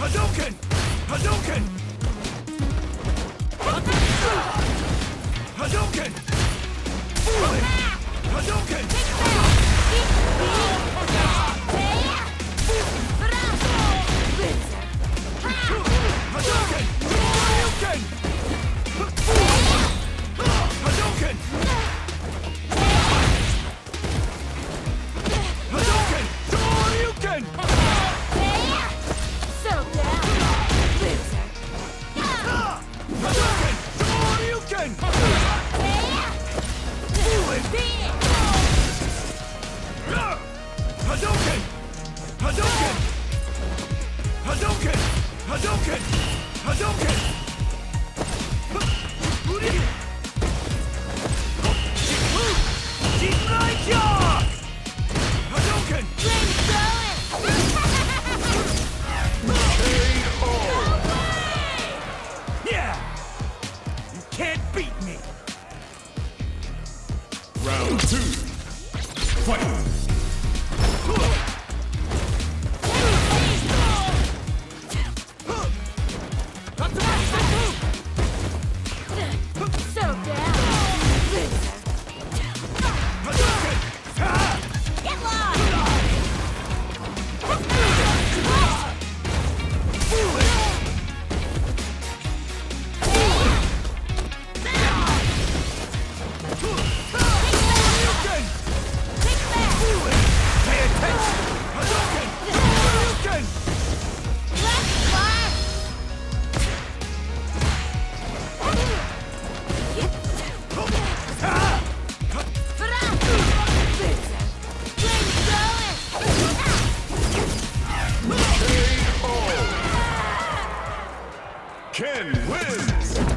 Hadouken! Hadouken! Yeah! You can't beat me! Round two. Fight! Ken wins.